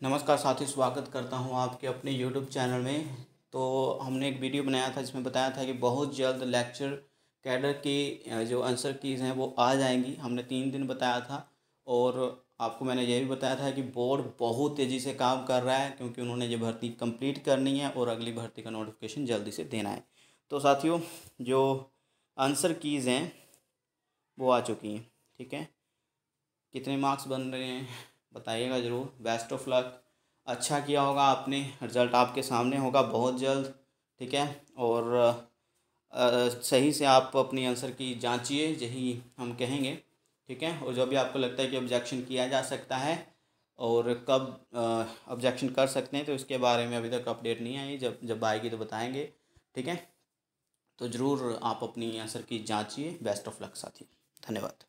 नमस्कार साथी, स्वागत करता हूँ आपके अपने यूट्यूब चैनल में। तो हमने एक वीडियो बनाया था जिसमें बताया था कि बहुत जल्द लेक्चर कैडर की जो आंसर कीज़ हैं वो आ जाएँगी। हमने तीन दिन बताया था और आपको मैंने ये भी बताया था कि बोर्ड बहुत तेज़ी से काम कर रहा है क्योंकि उन्होंने ये भर्ती कंप्लीट करनी है और अगली भर्ती का नोटिफिकेशन जल्दी से देना है। तो साथियों, जो आंसर कीज़ हैं वो आ चुकी हैं, ठीक है? कितने मार्क्स बन रहे हैं? बताइएगा ज़रूर। बेस्ट ऑफ़ लक अच्छा किया होगा आपने। रिज़ल्ट आपके सामने होगा बहुत जल्द ठीक है? और आ, सही से आप अपनी आंसर की जांचिए यही हम कहेंगे ठीक है? और जो भी आपको लगता है कि ऑब्जेक्शन किया जा सकता है और कब ऑब्जेक्शन कर सकते हैं तो इसके बारे में अभी तक अपडेट नहीं आई। जब जब आएगी तो बताएँगे ठीक है? तो ज़रूर आप अपनी आंसर की जांचिए। बेस्ट ऑफ़ लक साथी धन्यवाद।